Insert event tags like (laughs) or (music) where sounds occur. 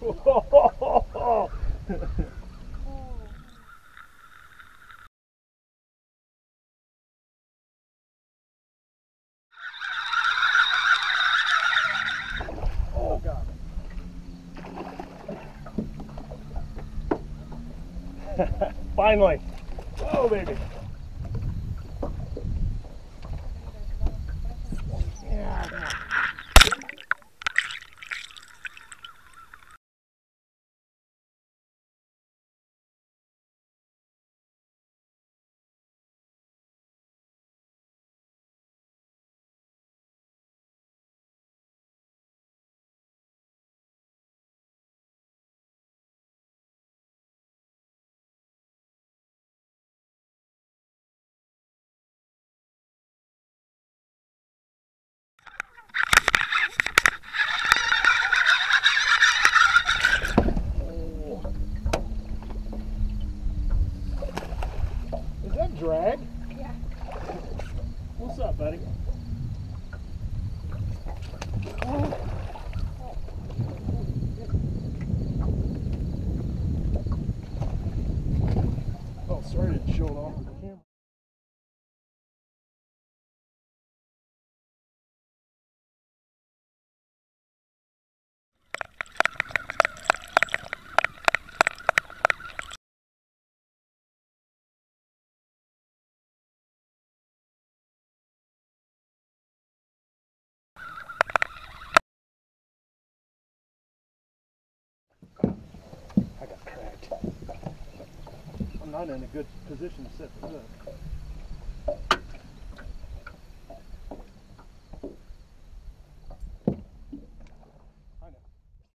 (laughs) Finally. Oh, baby. Yeah. Is Yeah. What's up, buddy? I'm not in a good position to set the hook.